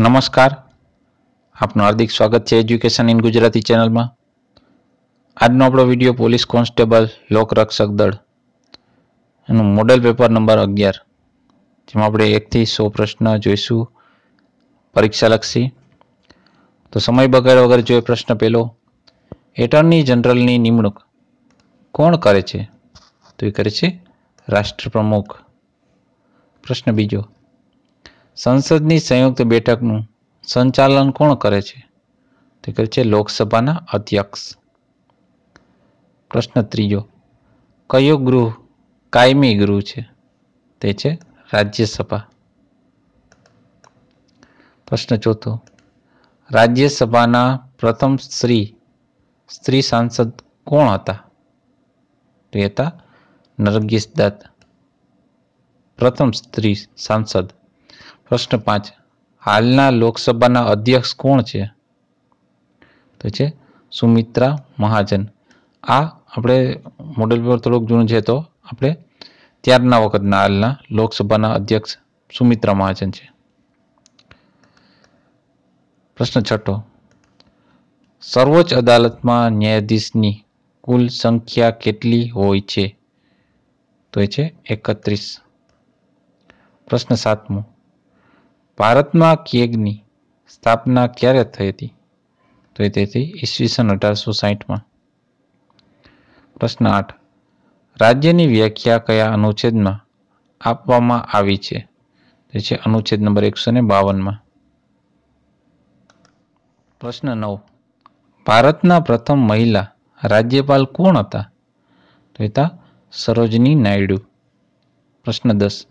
નમસ્કાર. આપનું હાર્દિક સ્વાગત છે એજ્યુકેશન ઇન ગુજરાતી ચેનલમાં. આજનો આપણો વીડિયો પોલીસ કોન્સ્ટેબલ લોકરક્ષક દળ. એનું મોડેલ પેપર નંબર અગિયાર. જેમાં આપણે એકથી સો પ્રશ્ન જોઈશું પરીક્ષાલક્ષી. તો સમય બગાડ્યા વગર જોઈએ પ્રશ્ન પહેલો એટર્ની જનરલની નિમણૂક કોણ કરે છે? તો એ કરે છે રાષ્ટ્રપ્રમુખ. પ્રશ્ન બીજો સંસદની સંયુક્ત બેઠકનું સંચાલન કોણ કરે છે? તે કરે છે લોકસભાના અધ્યક્ષ. પ્રશ્ન ત્રીજો, કયો ગૃહ કાયમી ગૃહ છે? તે છે રાજ્યસભા. પ્રશ્ન ચોથો, રાજ્યસભાના પ્રથમ સ્ત્રી સ્ત્રી સાંસદ કોણ હતા? તે હતા નરગિસ દત્ત. પ્રથમ સ્ત્રી સાંસદ પ્રશ્ન પાંચ. હાલના લોકસભાના અધ્યક્ષ કોણ છે? તો છે સુમિત્રા મહાજન. આ આપણે મોડેલ પર થોડુંક જૂનું છે તો આપણે ત્યારના વખતના હાલના લોકસભાના અધ્યક્ષ સુમિત્રા મહાજન છે. પ્રશ્ન છઠ્ઠો. સર્વોચ્ચ અદાલતમાં ન્યાયાધીશની કુલ સંખ્યા કેટલી હોય છે? તો એ છે એકત્રીસ. પ્રશ્ન સાતમો. ભારતમાં કેગની સ્થાપના ક્યારે થઈ હતી? તો એ તેથી ઈસવીસન અઢારસો સાહીઠમાં. પ્રશ્ન આઠ. રાજ્યની વ્યાખ્યા કયા અનુચ્છેદમાં આપવામાં આવી છે? તે છે અનુચ્છેદ નંબર એકસો ને બાવનમાં. પ્રશ્ન નવ. ભારતના પ્રથમ મહિલા રાજ્યપાલ કોણ હતા? તો હતા સરોજની નાયડુ. પ્રશ્ન દસ.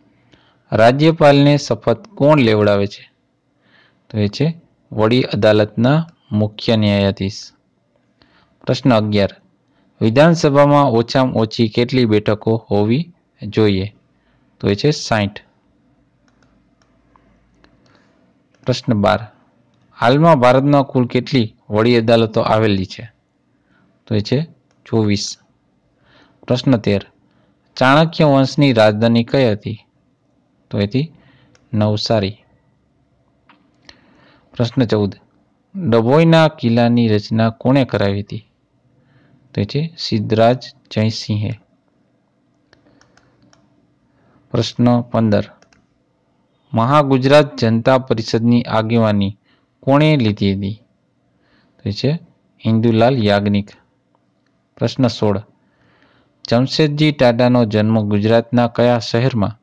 રાજ્યપાલને શપથ કોણ લેવડાવે છે? તો એ છે વડી અદાલતના મુખ્ય ન્યાયાધીશ. પ્રશ્ન અગિયાર. વિધાનસભામાં ઓછામાં ઓછી કેટલી બેઠકો હોવી જોઈએ? તો એ છે સાઠ પ્રશ્ન બાર. હાલમાં ભારતમાં કુલ કેટલી વડી અદાલતો આવેલી છે? તો એ છે ચોવીસ. પ્રશ્ન તેર. ચાણક્ય વંશની રાજધાની કઈ હતી? તો એથી નવસારી. પ્રશ્ન ચૌદ. ડભોઈના કિલ્લાની રચના કોણે કરાવી હતી? તો છે સિદ્ધરાજ જયસિંહે. પ્રશ્ન પંદર. મહાગુજરાત જનતા પરિષદની આગેવાની કોણે લીધી હતી? તો છે હિન્દુલાલ યાજ્ઞિક. પ્રશ્ન સોળ. જમશેદજી ટાટાનો જન્મ ગુજરાતના કયા શહેરમાં?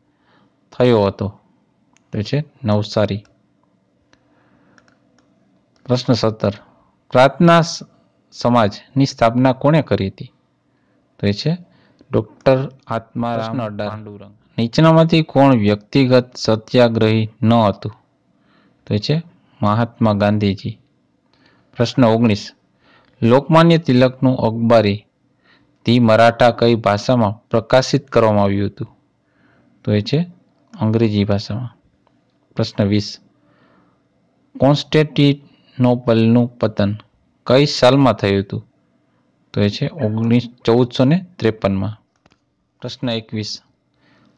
થયો હતો. તો છે નવસારી. પ્રશ્ન સત્તર. પ્રાર્થના સમાજની સ્થાપના કોણે કરી હતી? તો એ છે ડોક્ટર આત્મારામ પાંડુરંગ. નીચેનામાંથી કોણ વ્યક્તિગત સત્યાગ્રહી ન હતું? તો એ છે મહાત્મા ગાંધીજી. પ્રશ્ન ઓગણીસ. લોકમાન્ય તિલકનું અખબારી ધી મરાઠા કઈ ભાષામાં પ્રકાશિત કરવામાં આવ્યું હતું? તો એ છે અંગ્રેજી ભાષામાં. પ્રશ્ન વીસ. કોન્સ્ટેન્ટિનોપલનું પતન કઈ સાલમાં થયું હતું? તો એ છે ઓગણીસ, ચૌદસો ને ત્રેપનમાં. પ્રશ્ન એકવીસ.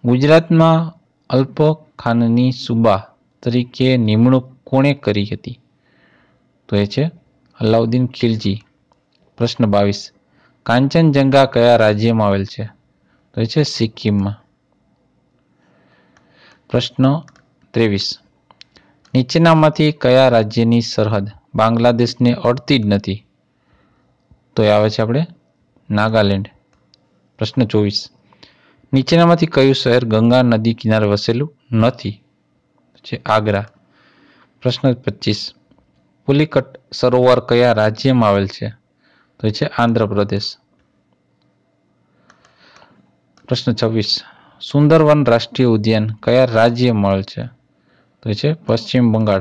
ગુજરાતમાં અલ્પ ખાનની સુબા તરીકે નિમણૂક કોણે કરી હતી? તો એ છે અલાઉદ્દીન ખિલજી. પ્રશ્ન બાવીસ. કાંચનજંગા કયા રાજ્યમાં આવેલ છે? તો એ છે સિક્કિમમાં. પ્રશ્ન ત્રેવીસ. નીચેનામાંથી કયા રાજ્યની સરહદ બાંગ્લાદેશને અડતી જ નથી? તો એ આવે છે આપણે નાગાલેન્ડ. પ્રશ્ન ચોવીસ. નીચેનામાંથી કયું શહેર ગંગા નદી કિનારે વસેલું નથી? છે આગ્રા. પ્રશ્ન પચીસ. પુલિકટ સરોવર કયા રાજ્યમાં આવેલ છે? તો એ છે આંધ્રપ્રદેશ. પ્રશ્ન છવ્વીસ. સુંદરવન રાષ્ટ્રીય ઉદ્યાન કયા રાજ્યમાં છે? તો છે પશ્ચિમ બંગાળ.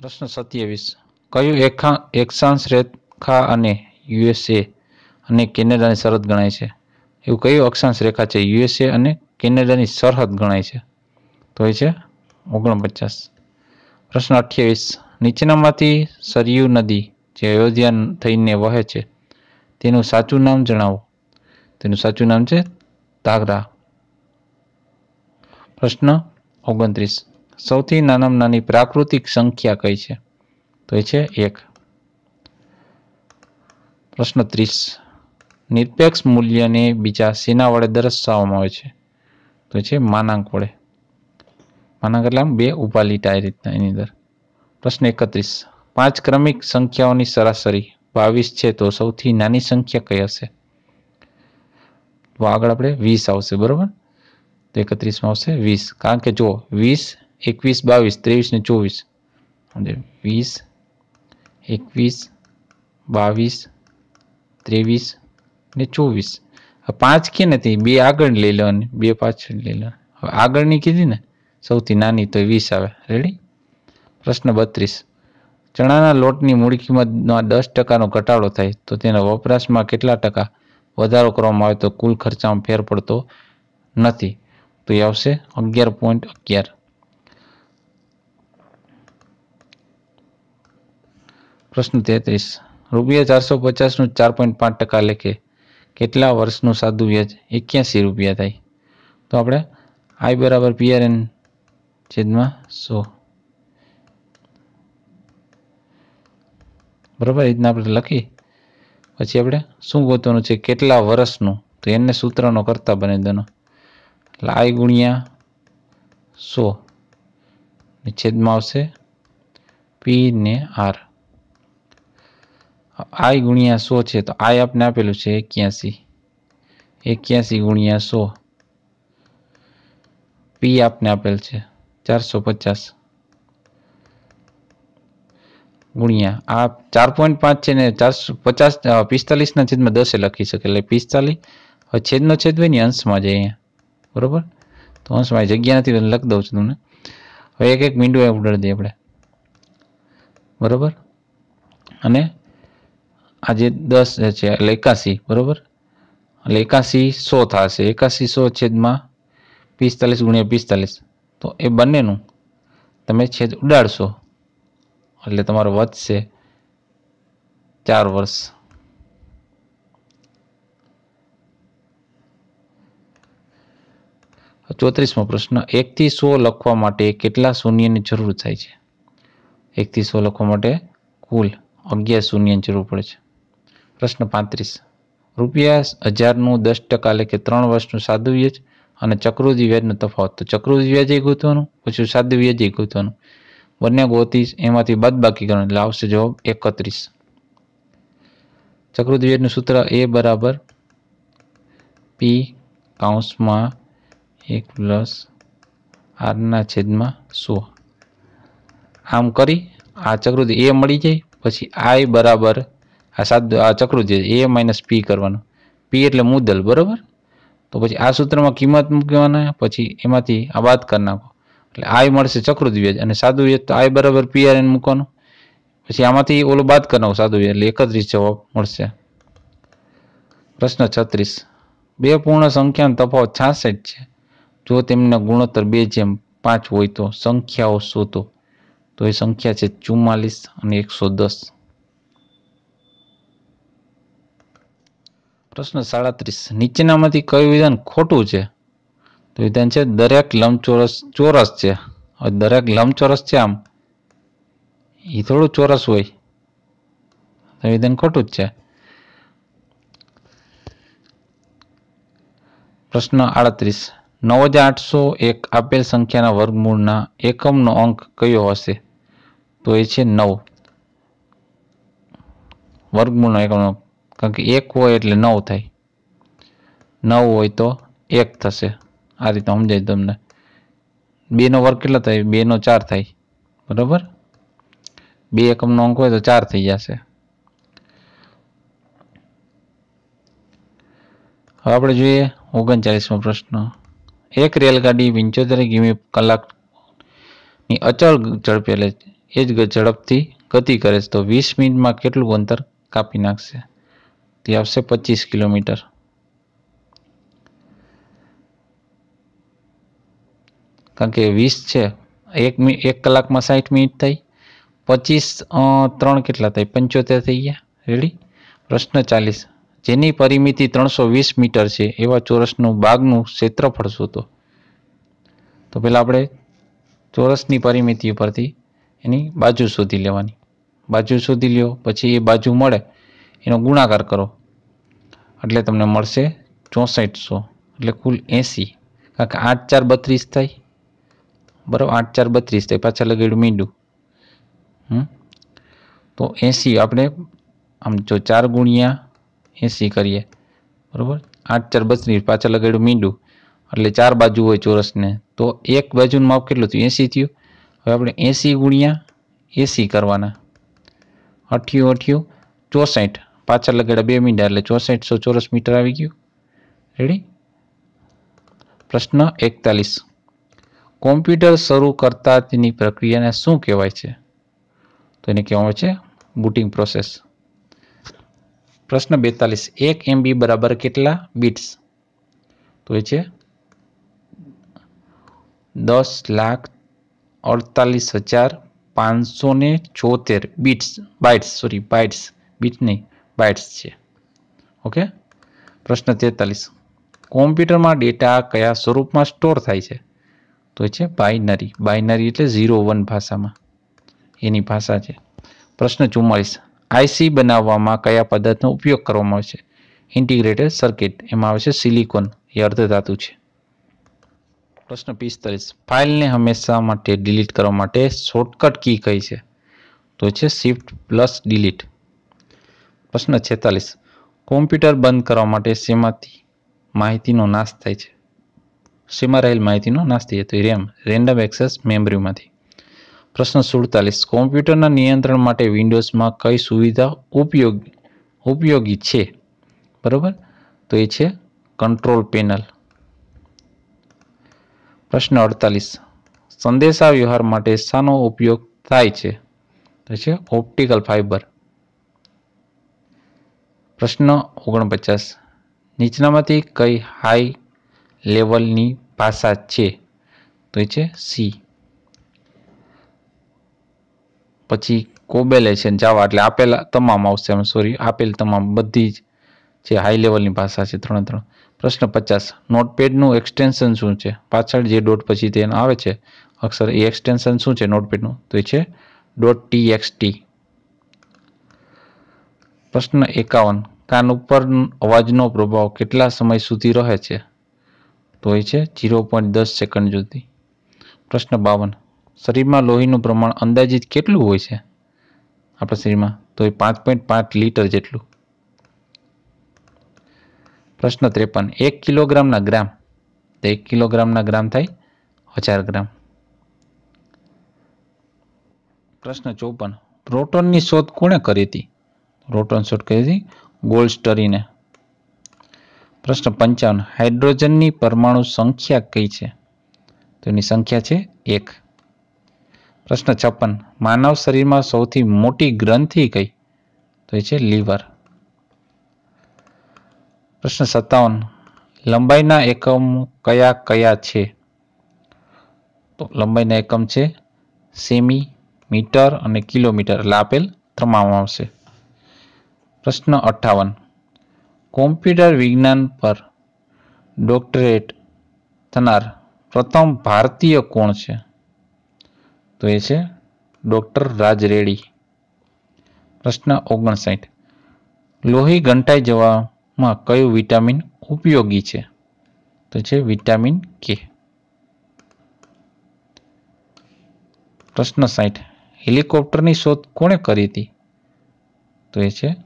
પ્રશ્ન સત્યાવીસ. કયું એખા એક્ષાંશ રેખા અને યુએસએ અને કેનેડાની સરહદ ગણાય છે? એવું કયું અક્ષાંશ રેખા છે? યુએસએ અને કેનેડાની સરહદ ગણાય છે? તો એ છે ઓગણપચાસ. પ્રશ્ન અઠ્યાવીસ. નીચેનામાંથી સરયુ નદી જે અયોધ્યા થઈને વહે છે, તેનું સાચું નામ જણાવો. તેનું સાચું નામ છે તાગરા. પ્રશ્ન ઓગણત્રીસ. સૌથી નાનામાં નાની પ્રાકૃતિક સંખ્યા કઈ છે? તો એ છે એક. પ્રશ્ન ત્રીસ. નિરપેક્ષ મૂલ્યને બીજા સેના વડે દર્શાવવામાં આવે છે. તો છે માનાંક વડે. માનાંક એટલે આમ બે ઊભા લીટા એ રીતના એની અંદર. પ્રશ્ન એકત્રીસ. પાંચ ક્રમિક સંખ્યાઓની સરાસરી બાવીસ છે તો સૌથી નાની સંખ્યા કઈ હશે? તો આગળ આપણે વીસ આવશે, બરાબર? તો એકત્રીસમાં આવશે વીસ. કારણ કે જો વીસ, એકવીસ, બાવીસ, ત્રેવીસ ને ચોવીસ. વીસ, એકવીસ, બાવીસ, ત્રેવીસ ને ચોવીસ. પાંચ કે નથી, બે આગળ લઈ લેવાની. બે પાછળ લઈ લેવાની. હવે આગળની કીધી ને, સૌથી નાની તો વીસ આવે. રેડી પ્રશ્ન બત્રીસ. ચણાના લોટની મૂળ કિંમતમાં દસ ટકાનો ઘટાડો થાય તો તેના વપરાશમાં કેટલા ટકા? વધારો કરવામાં આવે તો કુલ ખર્ચામાં ફેર પડતો નથી. તો એ આવશે અગિયાર પોઈન્ટ અગિયાર. પ્રશ્ન તેત્રીસ. રૂપિયા ચારસો પચાસનું ચાર પોઈન્ટ પાંચ ટકા લેખે કેટલા વર્ષનું સાદું વ્યાજ? એક્યાસી રૂપિયા થાય. તો આપણે આઈ બરાબર પીઆરએન છેદમાં સો. બરાબર એ રીતના આપણે લખી પછી આપણે શું ગોતવાનું છે? કેટલા વર્ષનું? તો એને સૂત્રનો કરતા બને દનો. એટલે આઈ ગુણ્યા સો. છેદમાં આવશે પી ને આર આઈ ગુણ્યા સો છે, તો આઈ આપને આપેલું છે એક્યાસી. એક્યાસી ગુણ્યા સો. પી આપને આપેલ છે ચારસો પચાસ. ગુણ્યા. આ ચાર પોઈન્ટ પાંચ છે ને ચારસો પચાસ પિસ્તાલીસના છેદમાં દસે લખી શકે. એટલે પિસ્તાલીસ, હવે છેદનો છેદ હોય ને અંશમાં જાય અહીંયા. બરોબર? તો અંશમાં જગ્યા નથી લખી દઉં છું તમને. હવે એક એક મીંડું ઉડાડી દઈએ આપણે. બરોબર? અને આ જે દસ છે, એટલે એકાસી. બરોબર? એટલે એકાસી સો થશે. એકાસી સો છેદમાં પિસ્તાલીસ ગુણ્યા પિસ્તાલીસ. તો એ બંનેનું તમે છેદ ઉડાડશો. એટલે તમારો વધશે ચાર વર્ષ. ચોત્રીસમો પ્રશ્ન, એકથી સો લખવા માટે કેટલા શૂન્યની જરૂર થાય છે? એકથી સો લખવા માટે કુલ અગિયાર શૂન્યની જરૂર પડે છે. પ્રશ્ન પાંત્રીસ, રૂપિયા હજારનું દસ ટકા લેખે ત્રણ વર્ષનું સાદું વ્યાજ અને ચક્રવૃદ્ધિ વ્યાજનો તફાવત. તો ચક્રવૃદ્ધિ વ્યાજે ગોતવાનું, પછી સાદું વ્યાજે ગોતવાનું. બંને ગોતીશ, એમાંથી બાદ બાકી કરવાનું. એટલે આવશે જવાબ એકત્રીસ. ચક્રવૃદ્ધિ સૂત્ર એ બરાબર પી કાઉન્સમાં એક પ્લસ આરના છેદમાં સો આમ કરી આ ચક્રવૃદ્ધિ એ મળી જાય, પછી આઈ બરાબર આ સાત, આ ચક્રવૃદ્ધિ એ માઇનસ પી કરવાનું. પી એટલે મુદ્દલ, બરાબર? તો પછી આ સૂત્રમાં કિંમત મૂકવાના, પછી એમાંથી આ બાદ કરી નાખો. એટલે આઈ મળશે ચક્રવૃદ્ધિ વ્યાજ અને સાદું વ્યાજ તો આય બરાબર પીઆરએન મૂકવાનું. પછી આમાંથી ઓલો બાદ કરવાનું સાદું વ્યાજ એટલે એકત્રીસ જવાબ મળશે. પ્રશ્ન છત્રીસ. બે પૂર્ણ સંખ્યાનો તફાવત છાસઠ છે. જો તેમના ગુણોત્તર બે જેમ પાંચ હોય તો સંખ્યાઓ શોધો. તો એ સંખ્યા છે ચુમ્માલીસ અને એકસો દસ. પ્રશ્ન સાડત્રીસ. નીચેનામાંથી કયું વિધાન ખોટું છે? તો વિધાન છે, દરેક લંબચોરસ, ચોરસ છે. દરેક લંબચોરસ છે આમ. એ થોડું ચોરસ હોય. તો વિધાન ખોટું જ છે. પ્રશ્ન આડત્રીસ. નવ હજાર આઠસો એક આપેલ સંખ્યાના વર્ગમૂળના એકમનો અંક કયો હશે? તો એ છે નવ. વર્ગમૂળનો એકમનો, કારણ કે એક હોય એટલે નવ થાય. નવ હોય તો એક થશે. આ રીતે સમજાય તમને. બેનો વર્ગ કેટલો થાય? બેનો ચાર થાય. બરાબર? બે એકમનો અંક હોય તો ચાર થઈ જશે. હવે આપણે જોઈએ ઓગણચાલીસમો પ્રશ્ન. એક રેલગાડી પંચોતેર કિમી કલાકની અચળ ઝડપે લે એ જ ઝડપથી ગતિ કરે છે. તો વીસ મિનિટમાં કેટલું અંતર કાપી નાખશે? તે આવશે પચીસ કિલોમીટર. કારણ કે વીસ છે. એક એક કલાકમાં સાઠ મિનિટ થઈ. પચીસ ત્રણ કેટલા થઈ? પંચોતેર થઈ ગયા. રેડી પ્રશ્ન ચાલીસ. જેની પરિમિતિ ત્રણસો વીસ મીટર છે, એવા ચોરસનું બાગનું ક્ષેત્રફળ શોધો તો પહેલાં આપણે ચોરસની પરિમિતિ ઉપરથી એની બાજુ શોધી લેવાની. બાજુ શોધી લ્યો, પછી એ બાજુ મળે. એનો ગુણાકાર કરો. એટલે તમને મળશે ચોસઠસો. એટલે કુલ એંસી. કારણ કે આઠ ચાર બત્રીસ થાય બરાબર? આઠ, ચાર, બત્રીસ થાય. પાછા લગાડ્યું મીંડું. હમ? તો એંસી આપણે આમ જો ચાર ગુણ્યા એંસી કરીએ. બરાબર? આઠ, ચાર, બત્રીસ. પાછા લગાડ્યું મીંડું. એટલે ચાર બાજુ હોય ચોરસને. તો એક બાજુનું માપ કેટલું થયું? એંસી થયું. હવે આપણે એંસી ગુણ્યા એંસી કરવાના. અઠ્યું અઠ્યું, ચોસઠ. પાછળ લગાડ્યા બે મીંડા, એટલે ચોસઠસો ચોરસ મીટર આવી ગયું. રેડી પ્રશ્ન એકતાલીસ. કોમ્પ્યુટર શરૂ કરતા તેની પ્રક્રિયાને શું કહેવાય છે? તો એને કહેવામાં છે બુટિંગ પ્રોસેસ. પ્રશ્ન બેતાલીસ, એક એમબી બરાબર કેટલા બીટ્સ તો એ છે દસ લાખ અડતાલીસ હજાર પાંચસો ને ચોતેર bits bytes sorry bytes bit નહીં બાઇટ્સ છે. ઓકે પ્રશ્ન તેતાલીસ, કોમ્પ્યુટરમાં ડેટા કયા સ્વરૂપમાં સ્ટોર થાય છે? તો છે બાઇનરી બાઇનરી એટલે ઝીરો વન ભાષામાં. એની ભાષા છે. પ્રશ્ન ચુમ્માળીસ આઈસી બનાવવામાં કયા પદાર્થનો ઉપયોગ કરવામાં આવે છે? ઇન્ટિગ્રેટેડ સર્કિટ એમાં આવે છે સિલિકોન એ અર્ધધાતુ છે. પ્રશ્ન પિસ્તાલીસ ફાઇલને હંમેશા માટે ડિલીટ કરવા માટે શોર્ટકટ કી કઈ છે? તો છે શિફ્ટ પ્લસ ડિલીટ પ્રશ્ન છેતાલીસ કોમ્પ્યુટર બંધ કરવા માટે શેમાંથી માહિતીનો નાશ થાય છે? શેમાં રહેલ માહિતીનો નાશ થઈ જતો. રેમ, રેન્ડમ એક્સેસ મેમરીમાંથી. પ્રશ્ન સુડતાલીસ, કોમ્પ્યુટરના નિયંત્રણ માટે વિન્ડોઝમાં કઈ સુવિધા ઉપયોગ, ઉપયોગી છે? બરાબર? તો એ છે કંટ્રોલ પેનલ. પ્રશ્ન અડતાલીસ સંદેશા વ્યવહાર માટે શાનો ઉપયોગ થાય છે? તો છે ઓપ્ટિકલ ફાઇબર. પ્રશ્ન ઓગણપચાસ, નીચનામાંથી કઈ હાઈ લેવલની ભાષા છે. તો એ છે સી. પછી કોબેલેશન જાવા, એટલે આપેલા તમામ આવશે એમ સોરી આપેલ તમામ બધી જ જે હાઈ લેવલની ભાષા છે, ત્રણે ત્રણ. પ્રશ્ન પચાસ નોટપેડનું એક્સટેન્શન શું છે? પાછળ જે ડોટ પછી તેનો આવે છે, અક્ષર એ એક્સટેન્શન શું છે નોટપેડનું તો એ છે. ડોટ ટી એક્સ ટી પ્રશ્ન એકાવન, કાન ઉપર અવાજનો પ્રભાવ કેટલા સમય સુધી રહે છે? એ છે જીરો પોઈન્ટ દસ સેકન્ડ સુધી. પ્રશ્ન બાવન. શરીરમાં લોહીનું પ્રમાણ અંદાજિત કેટલું હોય છે? આપણા શરીરમાં તો એ પાંચ પોઈન્ટ પાંચ લીટર જેટલું. પ્રશ્ન ત્રેપન. એક કિલોગ્રામના ગ્રામ. તો એક કિલોગ્રામના ગ્રામ થાય હજાર ગ્રામ. પ્રશ્ન ચોપન. પ્રોટોનની શોધ કોણે કરી હતી? પ્રોટોન શોધ કરી હતી ગોલ્ડસ્ટરીને. પ્રશ્ન પંચાવન, હાઇડ્રોજનની પરમાણુ સંખ્યા કઈ છે? તો એની સંખ્યા છે એક. પ્રશ્ન છપ્પન, માનવ શરીરમાં સૌથી મોટી ગ્રંથિ કઈ? તો એ છે લીવર. પ્રશ્ન સત્તાવન, લંબાઈના એકમ કયા કયા છે? તો લંબાઈના એકમ છે સેમી મીટર અને કિલોમીટર, એટલે આપેલ તમામ આવશે. પ્રશ્ન અઠ્ઠાવન કોમ્પ્યુટર વિજ્ઞાન પર ડોક્ટરેટ થનાર પ્રથમ ભારતીય કોણ છે? તો એ છે ડૉક્ટર રાજ રેડી પ્રશ્ન ઓગણસાઠ. લોહી ગંટાઈ જવામાં કયું વિટામિન ઉપયોગી છે? તો છે વિટામિન કે. પ્રશ્ન સાઠ હેલિકોપ્ટરની શોધ કોણે કરી હતી? તો એ છે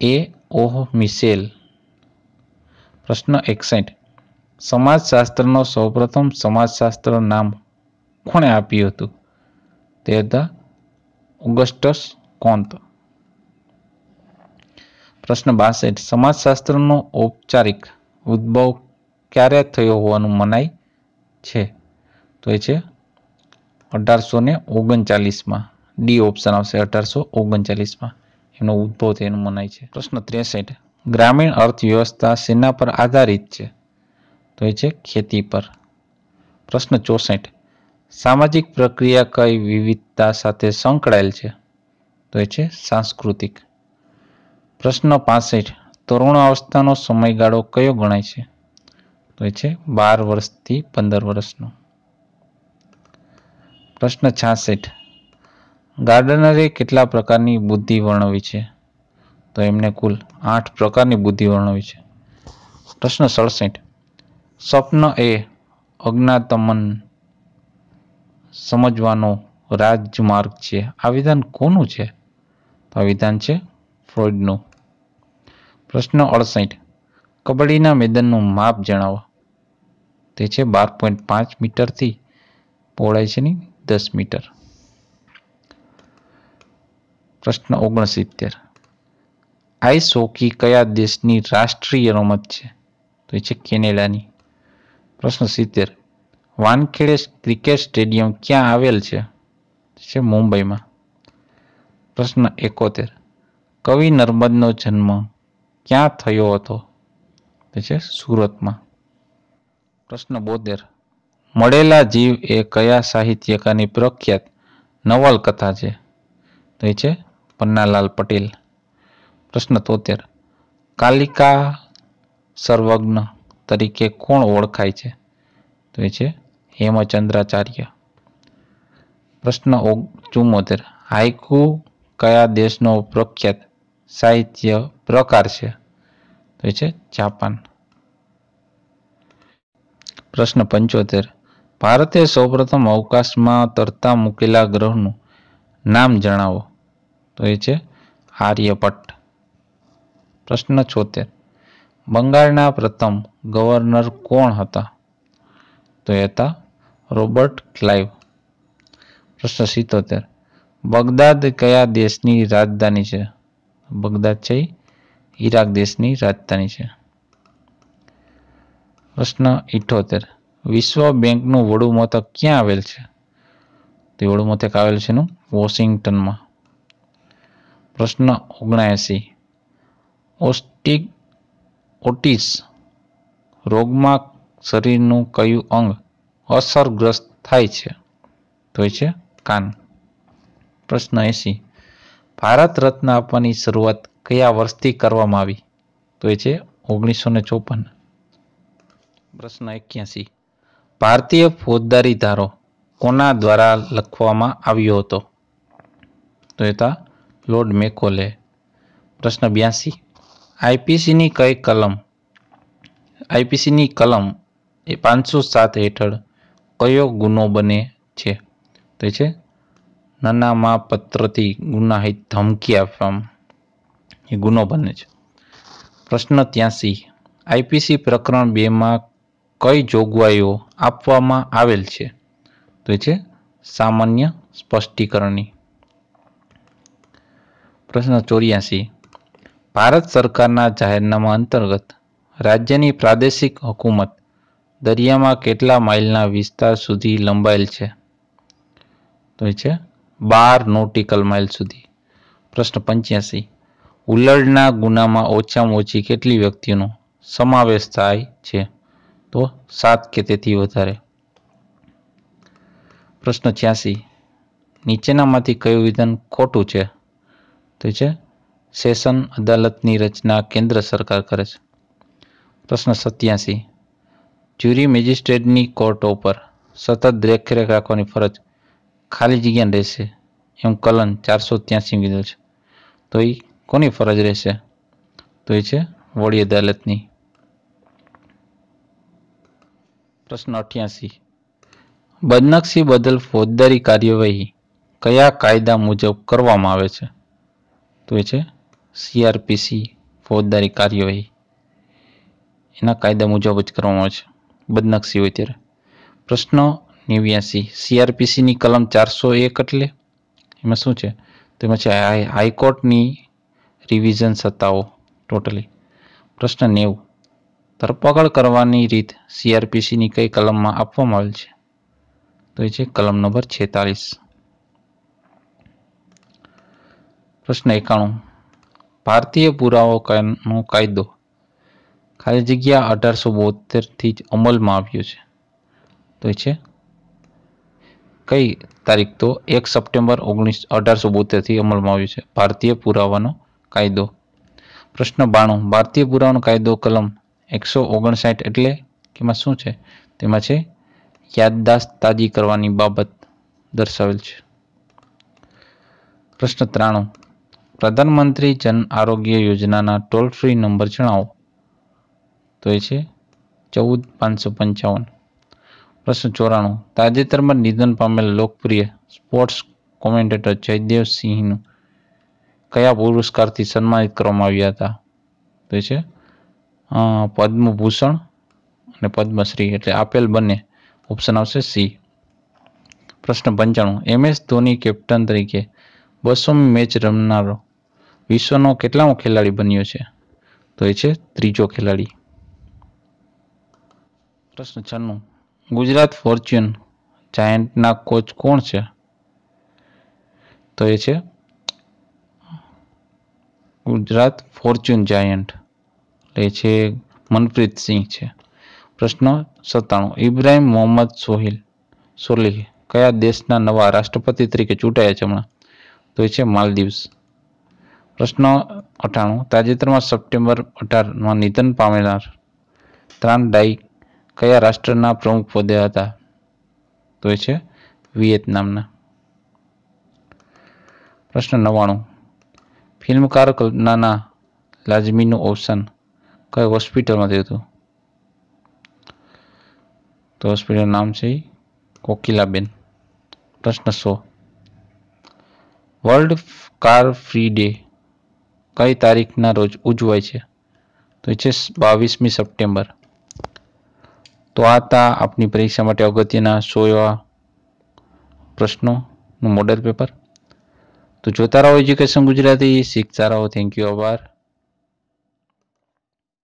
એ ઓહ મિસેલ પ્રશ્ન એકસઠ. સમાજશાસ્ત્રનો સૌપ્રથમ સમાજશાસ્ત્ર નામ કોણે આપ્યું હતું? તે હતા ઓગસ્ટસ કોન્ત પ્રશ્ન બાસઠ. સમાજશાસ્ત્રનો ઔપચારિક ઉદ્ભવ ક્યારે થયો હોવાનું મનાય છે? તો એ છે અઢારસો ને ઓગણચાલીસમાં. ડી ઓપ્શન આવશે અઢારસો ઓગણચાલીસમાં. એનો ઉદ્ભવ થયાનું મનાય છે. પ્રશ્ન ત્રેસઠ. ગ્રામીણ અર્થવ્યવસ્થા શેના પર આધારિત છે. તો એ છે ખેતી પર. પ્રશ્ન ચોસઠ. સામાજિક પ્રક્રિયા કઈ વિવિધતા સાથે સંકળાયેલ છે? તો એ છે સાંસ્કૃતિક. પ્રશ્ન પાસઠ. તરુણાવસ્થાનો સમયગાળો કયો ગણાય છે? તો એ છે બાર વર્ષથી પંદર વર્ષનો. પ્રશ્ન છાસઠ. ગાર્ડનરે કેટલા પ્રકારની બુદ્ધિ વર્ણવી છે? તો એમને કુલ આઠ પ્રકારની બુદ્ધિ વર્ણવી છે. પ્રશ્ન સડસઠ. સ્વપ્ન એ અજ્ઞાતમન સમજવાનો રાજમાર્ગ છે. આ વિધાન કોનું છે? તો આ વિધાન છે ફ્રોઇડનું પ્રશ્ન અડસઠ. કબડ્ડીના મેદાનનું માપ જણાવો. તે છે બાર પોઈન્ટ પાંચ મીટરથી પહોળાઈ છે ની દસ મીટર. પ્રશ્ન ઓગણસિત્તેર. આઈસ હોકી કયા દેશની રાષ્ટ્રીય રમત છે? તો એ છે કેનેડાની. પ્રશ્ન સિત્તેર. વાનખેડે ક્રિકેટ સ્ટેડિયમ ક્યાં આવેલ છે? છે મુંબઈમાં. પ્રશ્ન એકોતેર. કવિ નર્મદનો જન્મ ક્યાં થયો હતો? તે છે સુરતમાં. પ્રશ્ન બોતેર. મળેલા જીવ એ કયા સાહિત્યકારની પ્રખ્યાત નવલકથા છે? તો છે પન્નાલાલ પટેલ. પ્રશ્ન તોતેર. કાલિકા સર્વજ્ઞ તરીકે કોણ ઓળખાય છે? તો એ છે હેમચંદ્રાચાર્ય. પ્રશ્ન ચુમ્મોતેર હાઇકુ કયા દેશનો પ્રખ્યાત સાહિત્ય પ્રકાર છે? તો એ છે જાપાન. પ્રશ્ન પંચોતેર. ભારતે સૌપ્રથમ અવકાશમાં તરતા મૂકેલા ગ્રહનું નામ જણાવો. તો એ છે આર્યભટ્ટ. પ્રશ્ન છોતેર. બંગાળના પ્રથમ ગવર્નર કોણ હતા? તો એ હતા રોબર્ટ ક્લાઇવ પ્રશ્ન સિત્તોતેર. બગદાદ કયા દેશની રાજધાની છે? બગદાદ છે, ઈરાક દેશની રાજધાની છે. પ્રશ્ન ઇઠોતેર. વિશ્વ બેંકનું વડુ મથક ક્યાં આવેલ છે? તે વડુ મથક આવેલ છે એનું વોશિંગ્ટનમાં. પ્રશ્ન ઓગણએંસી. ઓસ્ટિક ઓટિસ રોગમાં શરીરનું કયું અંગ અસરગ્રસ્ત થાય છે? તો છે કાન. પ્રશ્ન એસી ભારત રત્ન આપવાની શરૂઆત કયા વર્ષથી કરવામાં આવી? તો એ છે ઓગણીસો ને ચોપન. પ્રશ્ન એક્યાસી. ભારતીય ફોજદારી ધારો કોના દ્વારા લખવામાં આવ્યો હતો? તો એ લોર્ડ મેકોલે. પ્રશ્ન બ્યાસી. આઈપીસીની કઈ કલમ? આઈપીસીની કલમ એ પાંચસો સાત હેઠળ કયો ગુનો બને છે? તો છે નાનામાં પત્રથી ગુનાહિત ધમકી આપવામાં એ ગુનો બને છે. પ્રશ્ન ત્યાંસી. આઈપીસી પ્રકરણ બેમાં કઈ જોગવાઈઓ આપવામાં આવેલ છે? તો છે સામાન્ય સ્પષ્ટીકરણની. પ્રશ્ન ચોર્યાસી. ભારત સરકારના જાહેરનામા અંતર્ગત રાજ્યની પ્રાદેશિક હકુમત દરિયામાં કેટલા માઇલના વિસ્તાર સુધી લંબાયેલ છે? તો એ છે બાર નોટિકલ માઇલ સુધી. પ્રશ્ન પંચ્યાસી. ઉલ્લડના ગુનામાં ઓછામાં ઓછી કેટલી વ્યક્તિઓનો સમાવેશ થાય છે? તો સાત કે તેથી વધારે. પ્રશ્ન છ્યાસી. નીચેનામાંથી કયું વિધાન ખોટું છે? તો છે સેશન અદાલતની રચના કેન્દ્ર સરકાર કરે છે. પ્રશ્ન સત્યાસી. જ્યુરી મેજિસ્ટ્રેટની કોર્ટો પર સતત દેખરેખ રાખવાની ફરજ ખાલી જગ્યા રહેશે એમ કલન ચારસો ત્યાસી કીધું છે. તો એ કોની ફરજ રહેશે? તો એ છે વડી અદાલતની. પ્રશ્ન અઠ્યાસી. બદનક્ષી બદલ ફોજદારી કાર્યવાહી કયા કાયદા મુજબ કરવામાં આવે છે? તો એ છે સીઆરપીસી ફોજદારી કાર્યવાહી. એના કાયદા મુજબ જ કરવામાં આવે છે. બદનક્ષી હોય ત્યારે. પ્રશ્ન નેવ્યાસી. સીઆરપીસીની કલમ ચારસો એક એટલે? એમાં શું છે? તો એમાં છે હાઈકોર્ટની રિવિઝન સત્તાઓ ટોટલી. પ્રશ્ન નેવું. ધરપકડ કરવાની રીત સીઆરપીસીની કઈ કલમમાં આપવામાં આવેલ છે? તો એ છે કલમ નંબર છેતાલીસ પ્રશ્ન એકાણું. ભારતીય પુરાવાનો કાયદો. ખાલી જગ્યા અઢારસો બોતેરથી જ અમલમાં આવ્યો છે. તો છે? કઈ તારીખ? તો એક સપ્ટેમ્બર ઓગણીસ અઢારસો બોતેરથી અમલમાં આવ્યો છે. ભારતીય પુરાવાનો કાયદો. પ્રશ્ન બાણું. ભારતીય પુરાવાનો કાયદો કલમ એકસો ઓગણસાઠ એટલે કેમાં શું છે? તેમાં છે યાદદાસ્ત તાજી કરવાની બાબત દર્શાવેલ છે. પ્રશ્ન ત્રાણું. પ્રધાનમંત્રી જન આરોગ્ય યોજનાના ટોલ ફ્રી નંબર જણાવો. તો એ છે ચૌદ પાંચસો પંચાવન. પ્રશ્ન ચોરાણું. તાજેતરમાં નિધન પામેલ લોકપ્રિય સ્પોર્ટ્સ કોમેન્ટેટર જયદેવ સિંહનું કયા પુરસ્કારથી સન્માનિત કરવામાં આવ્યા હતા? તો એ છે પદ્મભૂષણ અને પદ્મશ્રી. એટલે આપેલ બંને ઓપ્શન આવશે સી પ્રશ્ન પંચાણું. એમ. એસ. ધોની કેપ્ટન તરીકે બસો મેચ રમનારો વિશ્વનો કેટલામો ખેલાડી બન્યો છે? તો એ છે ત્રીજો ખેલાડી. પ્રશ્ન છન્નું. ગુજરાત ફોર્ચ્યુન જાયન્ટના કોચ કોણ છે? તો એ છે ગુજરાત ફોર્ચ્યુન જાયન્ટ. એ છે મનપ્રીત સિંહ છે. પ્રશ્ન સત્તાણું. ઇબ્રાહિમ મોહમ્મદ સોહિલ સોલિહ કયા દેશના નવા રાષ્ટ્રપતિ તરીકે ચૂંટાયા છે હમણાં? તો એ છે માલદીવ્સ. પ્રશ્ન અઠાણું. તાજેતરમાં સપ્ટેમ્બર અઢારમાં નિધન પામેલા ત્રાન ડાઈ કયા રાષ્ટ્રના પ્રમુખ પદે હતા? તો એ છે વિયેતનામના. પ્રશ્ન નવ્વાણું. ફિલ્મકાર કલ્પનાના લાજમીનું અવસાન કઈ હોસ્પિટલમાં થયું હતું? તો હોસ્પિટલનું નામ છે કોકિલાબેન. પ્રશ્ન સો. વર્લ્ડ કાર ફ્રી ડે કઈ તારીખના રોજ ઉજવાય છે? તો છે બાવીસમી સપ્ટેમ્બર. તો આ હતા આપની પરીક્ષા માટે અગત્યના સો એવા પ્રશ્નોનું મોડલ પેપર તો જોતા રહો એજ્યુકેશન ગુજરાતી, શીખતા રહો. થેન્ક યુ આભાર.